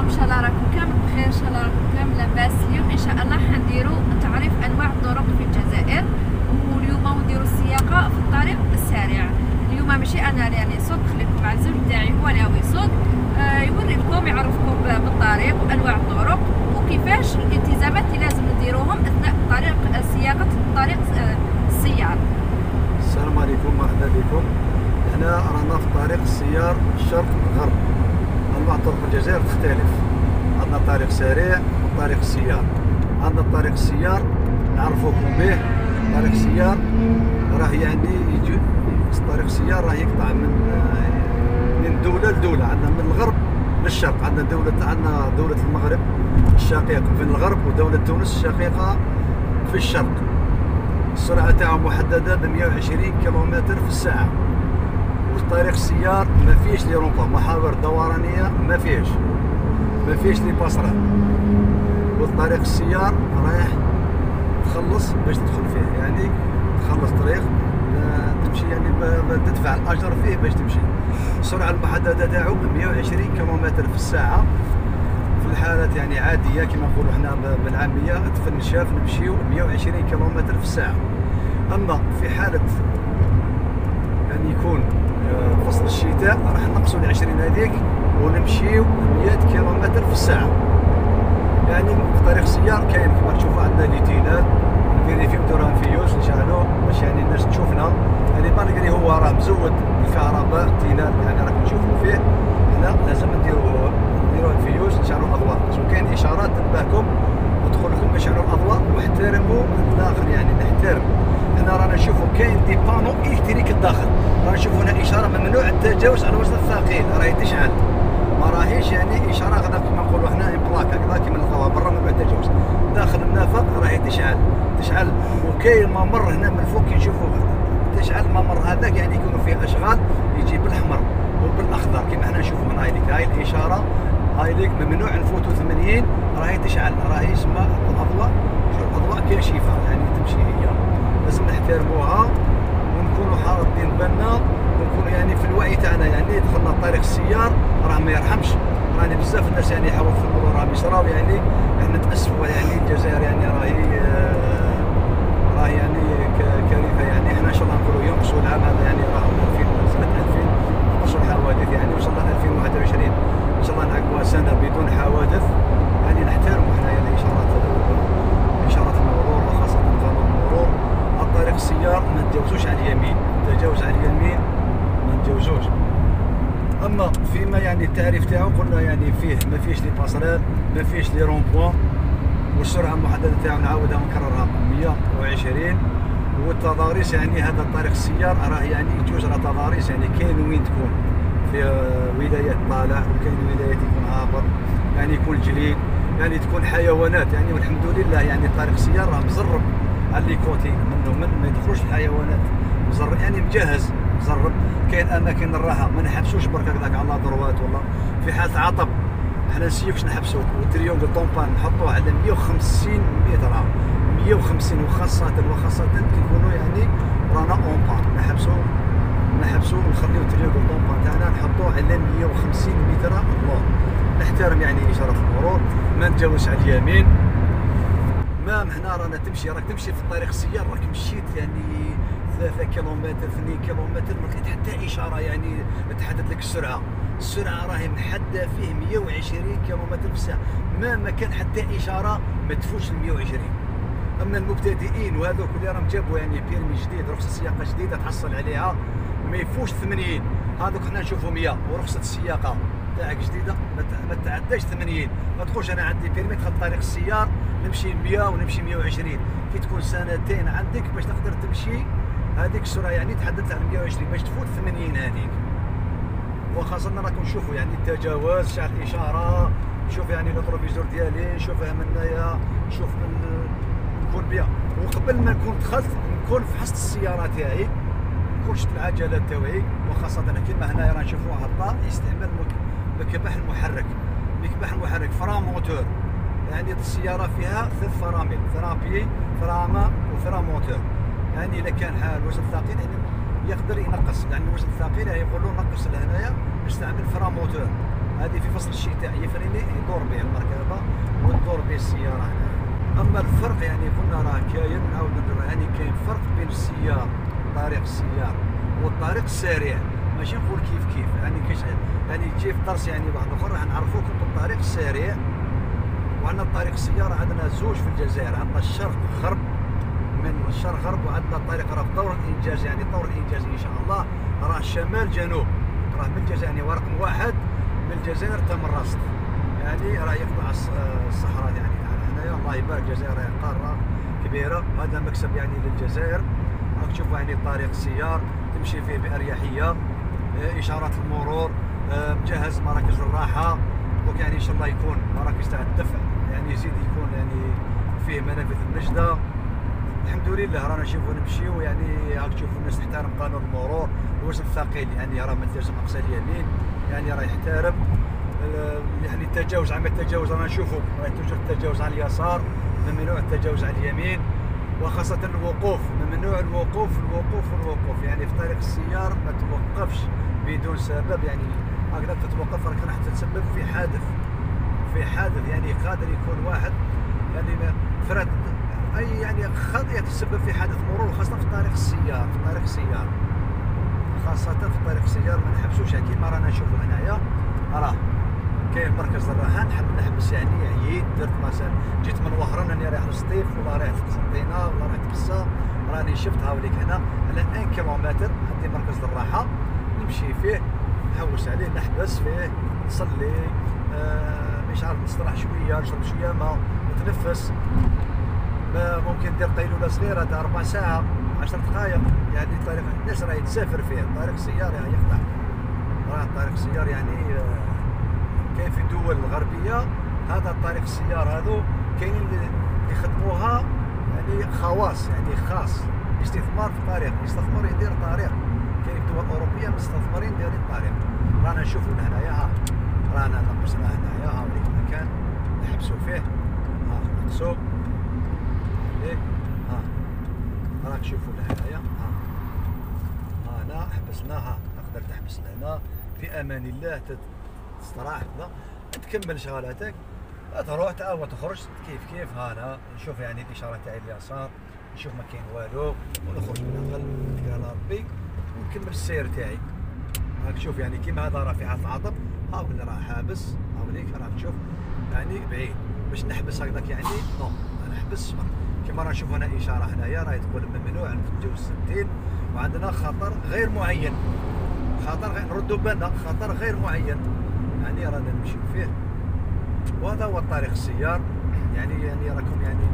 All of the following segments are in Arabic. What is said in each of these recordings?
الله ان شاء الله راكم كامل بخير ان شاء الله راكم كامل لاباس اليوم. إن شاء الله حنديروا تعريف أنواع الطرق في الجزائر. واليوم نديروا السياقة في الطريق السريع. اليوم ماشي أنا يعني يسوق خليكم مع الزوج تاعي هو اللي هو يسوق آه يوريكم يعرفكم بالطريق وانواع الطرق وكيفاش الالتزامات اللي لازم نديروهم اثناء طريق سياقه الطريق آه السيار السلام عليكم مرحبا بكم هنا رانا في طريق السيار الشرق الغرب انواع طرق الجزائر تختلف عندنا طريق سريع وطريق السيار عندنا طريق السيار نعرفوكم به طريق السيار راه يعني يجي طريق السيار راه يقطع من من دولة لدولة عندنا من الغرب للشرق عندنا دولة عندنا دولة المغرب الشقيق في الغرب ودولة تونس الشقيقة في الشرق. السرعة تاعهم محددة ب 120 كيلومتر في الساعة. وطريق السيار ما فيش لي رومبا محاور دورانية ما فيش ما فيش لي باسرات والطريق السيار رايح تخلص باش تدخل فيه. يعني تخلص طريق تمشي يعني تدفع الأجر فيه باش تمشي. السرعه المحدده تاعو 120 كيلومتر في الساعة. في الحالات يعني عادية كما نقولوا حنا بالعامية في النشاف نمشيو 120 كيلومتر في الساعة. أما في حالة يعني يكون آه، فصل الشتاء راح نقصوا ل 20 هذيك. ونمشيو 100 كيلومتر في الساعة. يعني طريق السيار كاين كما تشوفوا عندنا ليتينال كاين فيه دوران فيوس نشعلو باش يعني الناس تشوفنا. يعني بالغري هو راه مزود الكهرباء تينال يعني راكم تشوفوا فيه. هنا لازم نديرو نديرو ال feux نشعلو الاضواء كاين إشارات تنبهكم ندخل لكم نشعلو الاضواء واحترموا الداخل يعني نحترم. هنا رانا نشوفوا كاين des panneaux électriques الداخل. رانا نشوفوا هنا إشارة ممنوع التجاوز على الوزن الثقيل. راهي تشعل ما راهيش يعني إشارة غدا كما نقولوا حنا plaque هكذا كيما نلقاوها برا ممنوع التجاوز داخل النفق راهي تشعل تشعل. وكاين ممر هنا من فوق كي نشوفوا تشعل ممر هذاك يعني يكونوا فيه أشغال يجي بالاحمر وبالاخضر كما حنا نشوفوا من هاي هاي الاشاره هاي ليك ممنوع نفوتوا 80 راهي تشعل راهي اسمها الاضواء الاضواء كاشفه يعني تمشي هي لازم نحترموها ونكونوا حاطين بالنا ونكونوا يعني في الوعي تاعنا يعني دخلنا طريق السيار راه ما يرحمش راني بزاف الناس يعني حاولوا في المرور راهم يصراو يعني إحنا نتاسفوا يعني الجزائر يعني راهي راهي يعني كارثة. يعني إحنا إن شاء الله نقولوا ينقصوا العام هذا يعني راه 2000 سنة 2000 نقصوا الحوادث يعني. وصلنا 2021 إن شاء الله نعقبوها سنة بدون حوادث. يعني نحترموا إحنا يعني اشارات اشارات المرور وخاصة قانون المرور. الطريق السيار ما نتجاوزوش على اليمين. تجاوز على اليمين ما نتجاوزوش أما فيما يعني التعريف تاعو قلنا يعني فيه ما فيهش لي باسريل ما فيهش les ronds-points والسرعه المحدده تاعو نعاودها ونكررها 120 والتضاريس يعني هذا الطريق السيار راه يعني يجوز على تضاريس يعني كاين وين تكون. في ولايات طالع وكاين ولايات يكون هابط يعني يكون جليد يعني تكون حيوانات. يعني والحمد لله يعني طريق السيار راه مزرب. على les côtés منه من ما يدخلوش الحيوانات. مزرب يعني مجهز مزرب. كاين أماكن الراحة ما نحبسوش برك هكذاك على droite والله. في حالة عطب حنا نسيوش نحبسو وال triangle en panne نحطوه على 150 متر. 150 وخاصة وخاصة كيكونوا يعني رانا en panne نحبسو نحبسو ونخليو التريونغ طومبان تاعنا نحطوه على 150 متر. الله. نحترم يعني اشارة المرور ما نتجاوزش على اليمين. ما هنا رانا تمشي. راك تمشي في الطريق السيار راك مشيت يعني 3 كيلومتر 2 كيلومتر ما لقيت حتى إشارة يعني تحدد لك السرعة. السرعة راهي محددة فيه 120 كيلومتر في الساعة. ما ما كان حتى إشارة ما تفوتش ال 120 أما المبتدئين وهذوك اللي راهم جابوا يعني بيرمي جديد رخصة سياقة جديدة تحصل عليها ما يفوش 80 هذوك حنا نشوفوا 100 ورخصة السياقة تاعك جديدة ما تعداش 80 ما تقولش أنا عندي بيرمي دخل طريق السيار نمشي 100 ونمشي 120 كي تكون سنتين عندك باش تقدر تمشي هذيك السرعة يعني تحدثت عن 120 باش تفوت 80 هذيك. وخاصة راكم نشوفوا يعني التجاوز شعل الإشارة نشوف يعني ال rétroviseur ديالي نشوفها من هنايا نشوف من نكون بيا. وقبل ما نكون دخلت نكون فحصت السيارة تاعي نكون شفت العجلات تاعي. وخاصة كيما هنايا راه نشوفوا هبطة يستعمل مكبح المحرك. مكبح المحرك frein moteur. يعني السيارة فيها ثلاث فرامل frein à pied فراما وفرام موتور. يعني إذا كان حال الوزن الثقيل يعني يقدر ينقص. لأن الوزن الثقيل يقولوا نقص لهنايا استعمل فرا موتور. هذه في فصل الشتاء يفريني يدور به المركبة وتدور به السيارة أما الفرق يعني قلنا راه كاين نعاود يعني كاين فرق بين السيار طريق السيار والطريق السريع. ماشي نقول كيف كيف. يعني كيش يعني تجي في طرس يعني واحد اخر راح نعرفوكم بالطريق السريع وعندنا الطريق السيارة عندنا زوج في الجزائر عندنا الشرق غرب الشرق غرب وعندنا الطريق راه طور الإنجاز يعني طور الإنجاز إن شاء الله. راه شمال جنوب. راه من الجزائر يعني ورقم واحد من الجزائر تم الرصد يعني راه يقطع الصحراء يعني هنايا. الله يبارك. الجزائر قارة كبيرة. وهذا مكسب يعني للجزائر. راك تشوفوا يعني طريق السيار تمشي فيه بأريحية. آه، إشارات المرور. آه، مجهز مراكز الراحة. donc يعني إن شاء الله يكون مراكز تاع الدفع. يعني يزيد يكون يعني فيه منافذ النجدة. الحمد لله رانا نشوفوا نمشيو يعني راك تشوفوا الناس تحترم قانون المرور الوزن الثقيل يعني راه ما ديرش اقصى اليمين يعني راه يحترم. يعني التجاوز عمل التجاوز رانا نشوفوا راه توجد التجاوز على اليسار ممنوع التجاوز على اليمين وخاصة الوقوف ممنوع الوقوف الوقوف الوقوف. يعني في طريق السيار ما توقفش بدون سبب يعني هكذا تتوقف راك راح تتسبب في حادث في حادث يعني قادر يكون واحد يعني فرد أي يعني خطيه تسبب في حادث مرور خاصه في طريق السيار في طريق السيار خاصة في طريق السيار ما نحبسوش كيما رانا نشوفوا هنايا. راه كاين مركز الراحه نحب نحبس يعني عييت درت مثلا جيت من وهران راني رايح للسطيف ولا رايح لقسنطينه ولا رايح لبسه راني شفت هاوليك هنا. على 1 كيلومتر عندي مركز الراحه نمشي فيه نحوس عليه نحبس فيه نصلي آه مش عارف نستراح شوية نشرب شوية ماء نتنفس. ممكن ندير قيلوله صغيرة تاع ربع ساعة 10 دقائق يعني طريق الناس راهي تسافر فيه طريق السيار يعني يقطع راه طريق السيار يعني آه كاين في الدول الغربية. هذا طريق السيار هذو كاينين اللي يخدموها يعني خواص يعني خاص. استثمار في الطريق يستثمر يدير طريق. كاين دول أوروبية مستثمرين دايرين الطريق رانا نشوفوا هنايا. ها رانا نقصنا هنايا. ها وليك المكان نحبسوا فيه. ها نحبسوا عليه ها. راك شوفوا هنايا ها. ها هنا حبسناها تقدر تحبس هنا في أمان الله تستراح كذا تكمل شغلاتك. تروح تعاود تخرج. كيف كيف؟ هانا. نشوف يعني الإشارة تاعي اليسار نشوف ما كاين والو. ونخرج من الاقل نتكل على ربي. ونكمل السير تاعي. راك تشوف يعني كيما هذا راه في العطب ها اللي راه حابس. هاوليك. راك تشوف. يعني بعيد. باش نحبس هكذاك يعني. نو. نحبس كيما راه نشوف هنا إشارة هنايا راهي تقول ممنوع تجاوز 60 وعندنا خطر غير معين. خطر غير نردوا بالنا خطر غير معين. يعني رانا نمشيو فيه. وهذا هو الطريق السيار. يعني يعني راكم يعني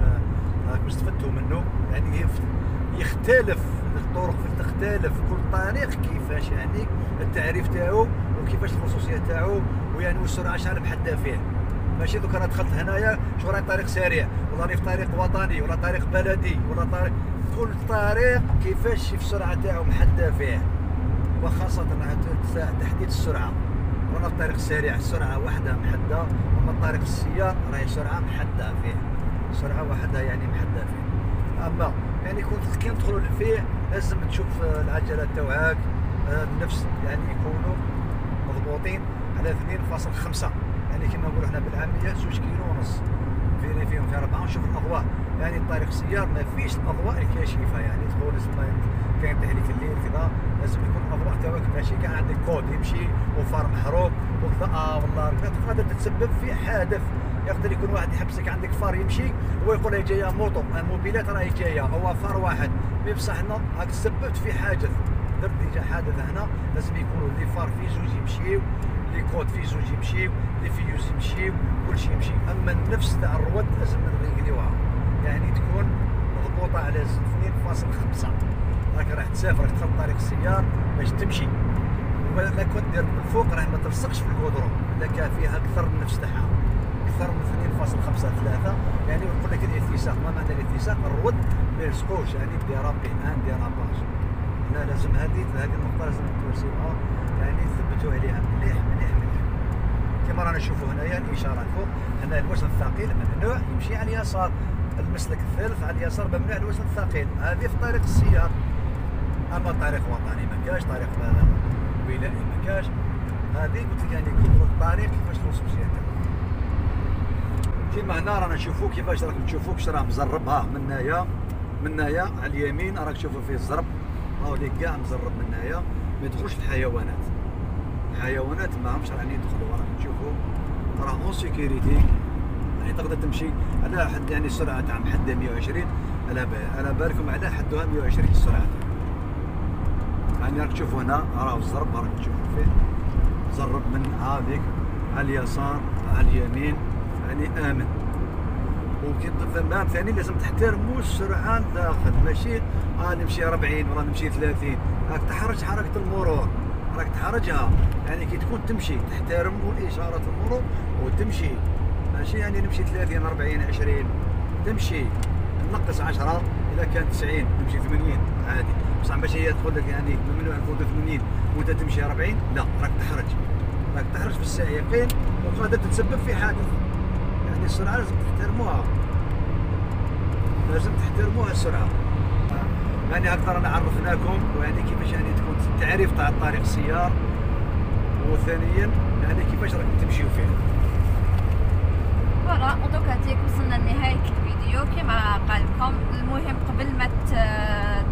راكم استفدتوا منه. يعني يختلف الطرق تختلف كل طريق كيفاش يعني التعريف تاعو وكيفاش الخصوصية تاعو ويعني والسرعة شحال محدده فيه. ماشي دوك أنا دخلت هنايا شو راه طريق سريع؟ ولا راني في طريق وطني ولا طريق بلدي ولا طريق كل طريق كيفاش في السرعة تاعو محدده فيه وخاصة تحديد السرعة. وأنا الطريق السريع السرعة واحدة محدده أما الطريق السيار راهي سرعة محدده فيه سرعة واحدة يعني محدده فيه أما يعني كنت كي ندخلوا فيه لازم تشوف العجلات تاعك آه، يعني يكونوا مضبوطين على 2.5 يعني كما نقولوا إحنا بالعامية زوج كيلو ونص. فيني فيهم في أربعة نشوف الأضواء. يعني الطريق السيار ما فيش الأضواء الكاشفه يعني تقول كاين تهليك الليل كذا لازم يكون الأضواء تاعك ماشي كان عندك كود يمشي و phare محروق وكذا. آه والله تقدر تتسبب في حادث. يقدر يكون واحد يحبسك عندك phare يمشي هو يقول جاية moto الموبيلات راهي جاية. هو phare واحد. مي بصح هاك تسببت في حادث درت حادث هنا لازم يكونوا les phares في زوج يمشيو. les codes في زوج يمشيو les veilleuses يمشيو كلشي يمشي. أما النفس تاع الرود لازم نريقليوها يعني تكون مضبوطة على 2.5 راك راح تسافر تدخل طريق السيار باش تمشي. ولا كنت دير من الفوق راه ما تلصقش في الكودرون اذا كان فيها أكثر من النفس تاعها. أكثر من 2.5 3 يعني يقول لك الاتساق. ما معنى الاتساق؟ الرود ما يلصقوش يعني déraper un dérapage هنا لازم هذه هذه النقطه لازم توسعوها يعني ثبتوا عليها مليح. كما رانا نشوفوا هنايا الاشارات فوق هنا الوزن الثقيل ممنوع يمشي على اليسار المسلك الثالث على اليسار ممنوع الوزن الثقيل. هذه في طريق السيار أما طريق وطني ما كاش طريق ولائي ما كاش. هذه قلت لك يعني كل الطريق كيفاش توصل بجهتها كيما هنا رانا نشوفوا كيفاش راكم تشوفوا كيفاش راه مزرب. ها من هنايا من هنايا على اليمين راك تشوفوا فيه الزرب. هاو ليك كاع مزرب من هنايا. ما يدخلش الحيوانات. الحيوانات ما همش راني يدخلوا راكم تشوفوا راه en sécurité يعني تقدر تمشي على حد يعني السرعه تاع محدده 120 على على بالكم على حدها 120 السرعه يعني راك تشوفوا هنا راه الزرب راك تشوفوا فيه زرب من هذيك على اليسار على اليمين يعني آمن. وكي فما ثاني لازم تحترموا السرعة داخل ماشي؟ آه نمشي 40 ولا نمشي 30 راك تحرج حركة المرور. راك تحرجها. يعني كي تكون تمشي تحترموا اشاره المرور وتمشي. ماشي؟ يعني نمشي 30 40 20 تمشي. نقص 10 إذا كان 90 نمشي 80 عادي. بصح باش هي تقول لك يعني من نفوت 80 وأنت تمشي 40 لا راك تحرج. راك تحرج في السائقين وقادر تتسبب في حادث. يعني السرعة لازم تحترموها. لازم تحترموها السرعة. يعني أكثر انا عرفناكم. ويعني كيفاش يعني التعريف تاع الطريق السيار وثانيا يعني كيفاش راكم تمشيو فيه فوالا دوكا تيك وصلنا لنهاية الفيديو كما قال لكم المهم قبل ما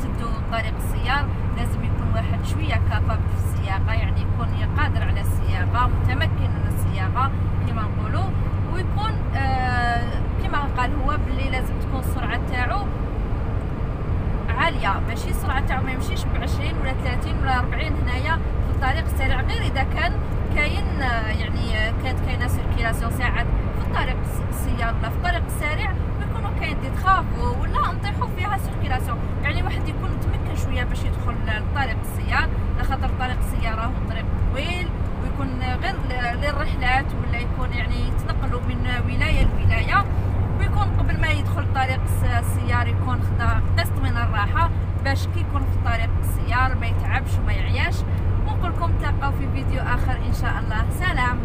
تدو طريق السيار لازم يكون واحد شوية capable في السياقة يعني يكون قادر على السياقة متمكن من السياقة كما نقولوا ويكون آه كما قال هو باللي لازم تكون السرعة تاعو عاليه ماشي السرعه تاعو ما يمشيش ب 20 ولا 30 ولا 40 هنايا في الطريق السريع غير اذا كان كاين يعني كانت كاينة circulation ساعات في الطريق السيار ولا في الطريق السريع ويكونوا كاين دي تخافوا ولا نطيحوا فيها circulation يعني واحد يكون متمكن شوية باش يدخل لطريق السيار لخاطر طريق السياره هو طريق طويل ويكون غير للرحلات ولا يكون يعني يتنقلوا من ولاية لولاية. ويكون قبل ما يدخل طريق السيار يكون خدا قسط من الراحة باش كي يكون في طريق السيار ما يتعبش وما يعياش. ونقول لكم تلقاو في فيديو آخر. إن شاء الله. سلام.